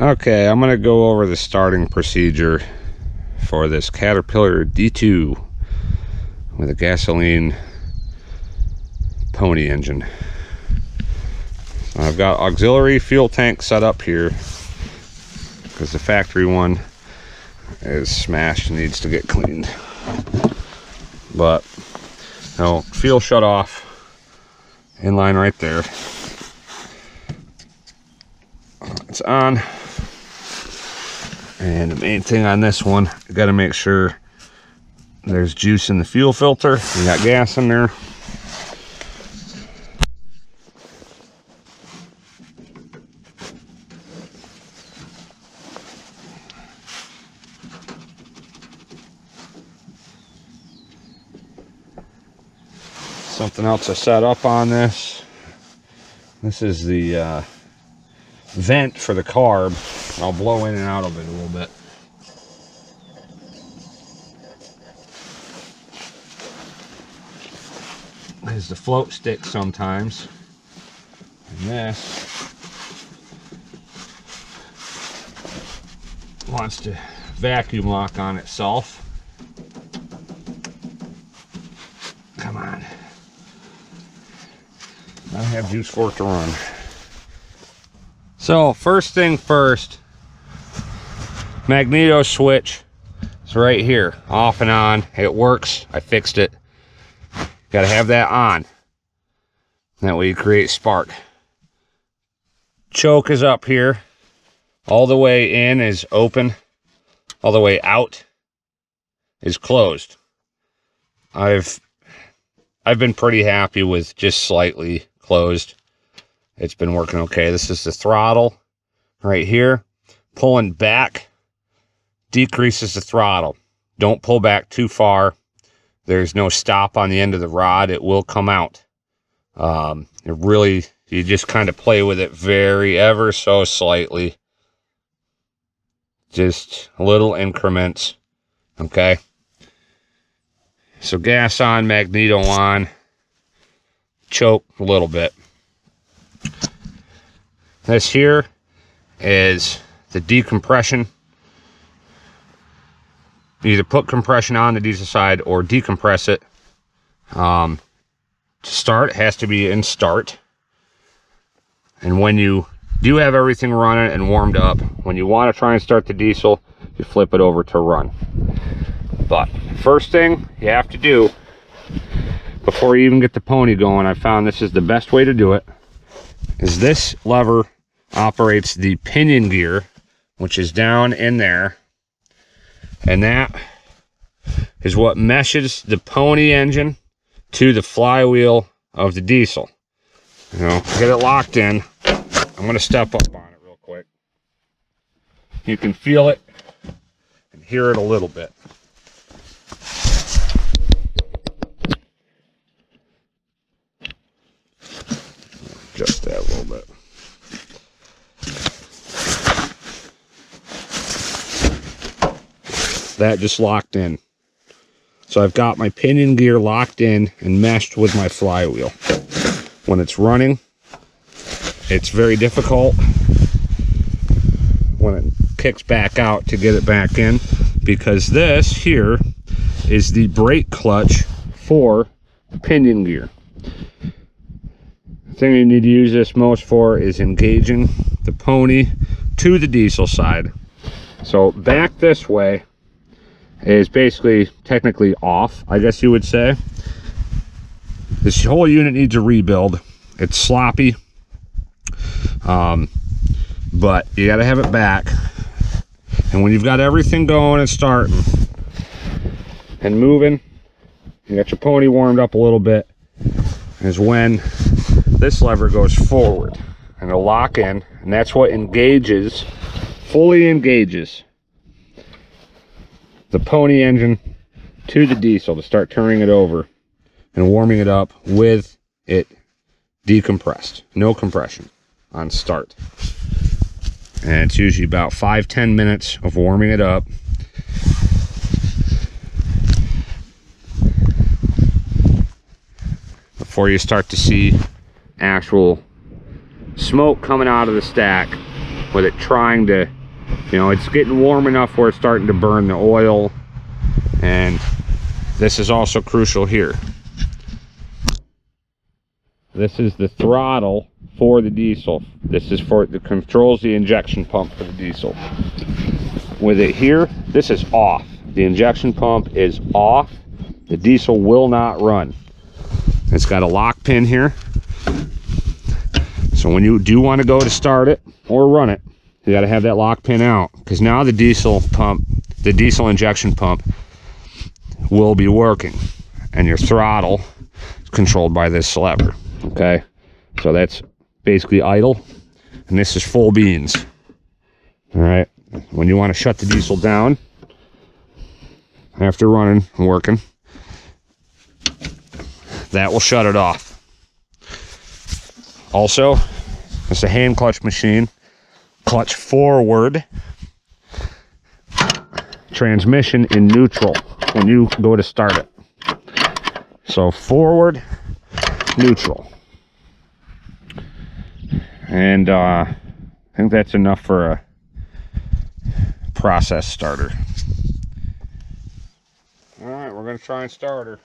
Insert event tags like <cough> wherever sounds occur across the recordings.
Okay, I'm gonna go over the starting procedure for this Caterpillar D2 with a gasoline pony engine. I've got auxiliary fuel tank set up here because the factory one is smashed and needs to get cleaned. But no fuel shut off inline right there. It's on. And the main thing on this one, you got to make sure there's juice in the fuel filter. You got gas in there. Something else I set up on this. This is the uh, vent for the carb. I'll blow in and out of it a little bit. There's the float stick sometimes. And this wants to vacuum lock on itself. Come on. I have juice for it to run. So first thing first, magneto switch is right here, off and on. It works. I fixed it. Got to have that on. That way you create spark. Choke is up here. All the way in is open. All the way out is closed. I've I've been pretty happy with just slightly closed. It's been working okay. This is the throttle right here. Pulling back decreases the throttle. Don't pull back too far. There's no stop on the end of the rod. It will come out. Um, it really, you just kind of play with it very ever so slightly. Just little increments. Okay. So gas on, magneto on, choke a little bit. This here is the decompression. Either put compression on the diesel side or decompress it. Um, to start, it has to be in start. And when you do have everything running and warmed up, when you want to try and start the diesel, you flip it over to run. But first thing you have to do before you even get the pony going, I found this is the best way to do it, is this lever operates the pinion gear, which is down in there. And that is what meshes the pony engine to the flywheel of the diesel. You know, get it locked in. I'm going to step up on it real quick. You can feel it and hear it a little bit. Just that a little bit. That just locked in. So I've got my pinion gear locked in and meshed with my flywheel. When it's running, it's very difficult when it kicks back out to get it back in because this here is the brake clutch for the pinion gear. The thing you need to use this most for is engaging the pony to the diesel side. So back this way is basically technically off, I guess you would say. This whole unit needs a rebuild. It's sloppy, um, but you got to have it back. And when you've got everything going and starting and moving, you got your pony warmed up a little bit, is when this lever goes forward and it'll lock in, and that's what engages, fully engages the pony engine to the diesel to start turning it over and warming it up with it decompressed. No compression on start. And it's usually about five ten minutes of warming it up. Before you start to see actual smoke coming out of the stack with it trying to, you know, it's getting warm enough where it's starting to burn the oil. And this is also crucial here. This is the throttle for the diesel. This is for the controls the injection pump for the diesel. With it here, this is off. The injection pump is off. The diesel will not run. It's got a lock pin here. So when you do want to go to start it or run it, you got to have that lock pin out because now the diesel pump, the diesel injection pump will be working and your throttle is controlled by this lever. Okay. So that's basically idle and this is full beans. All right. When you want to shut the diesel down after running and working, that will shut it off. Also, it's a hand clutch machine. Clutch forward. Transmission in neutral when you go to start it. So forward, neutral. And uh, I think that's enough for a process starter. All right, we're gonna try and start her.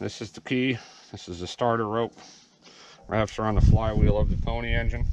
This is the key. This is the starter rope. Wraps around the flywheel of the pony engine.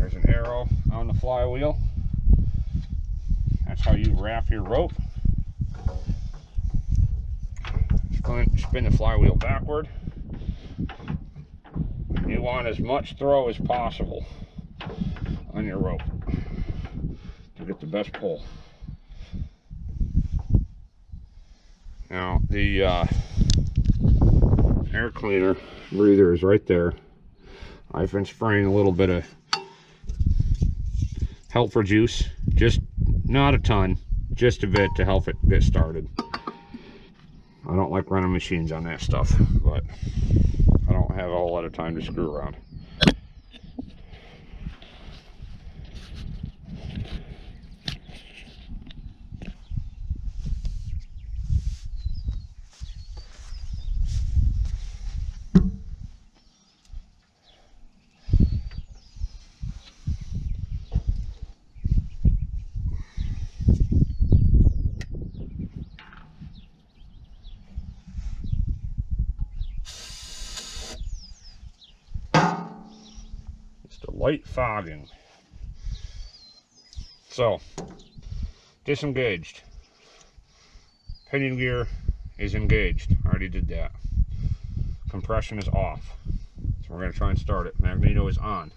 There's an arrow on the flywheel. That's how you wrap your rope. Spin, the flywheel backward. You want as much throw as possible on your rope to get the best pull. Now the uh, air cleaner breather is right there. I've been spraying a little bit of helper juice, just not a ton, just a bit to help it get started. I don't like running machines on that stuff, but I don't have a whole lot of time to screw around. Light fogging. So, disengaged. Pinion gear is engaged. I already did that. Compression is off. So we're going to try and start it. Magneto is on.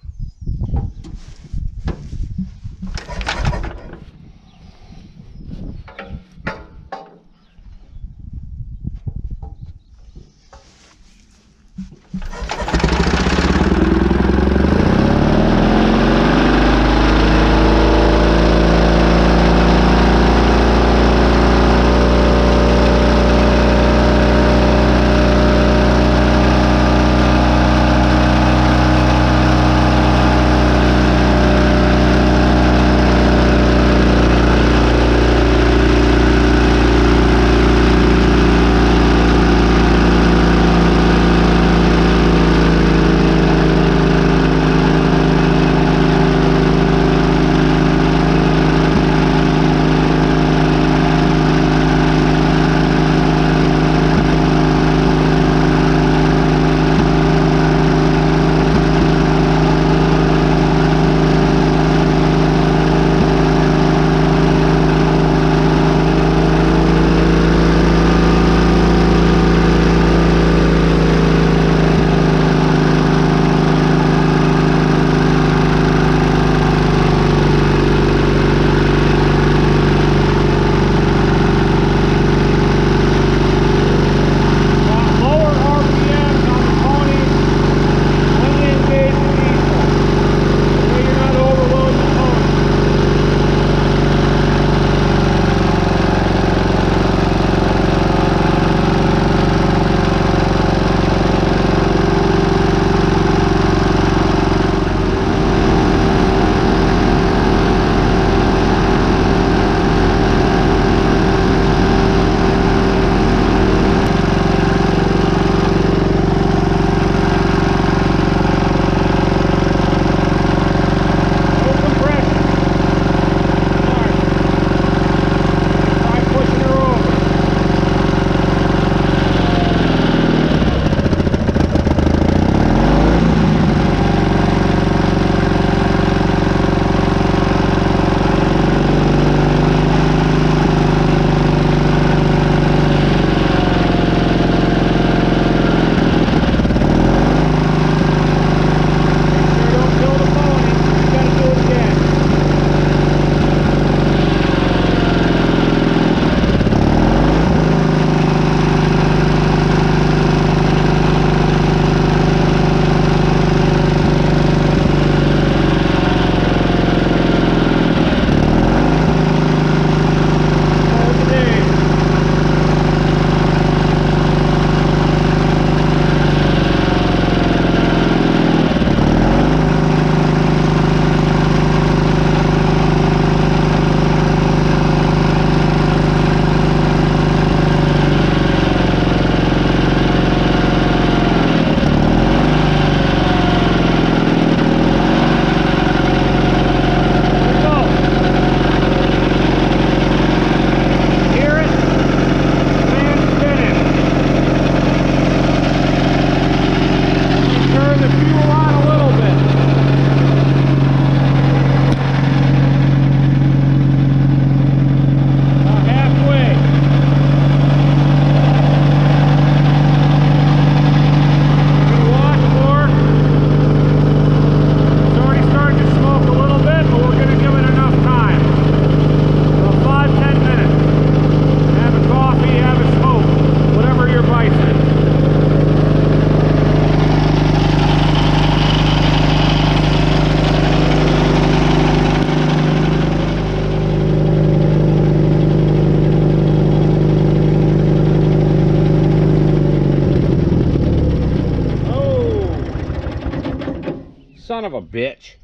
Son of a bitch.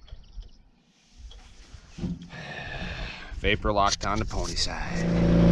<sighs> Vapor locked on the pony side.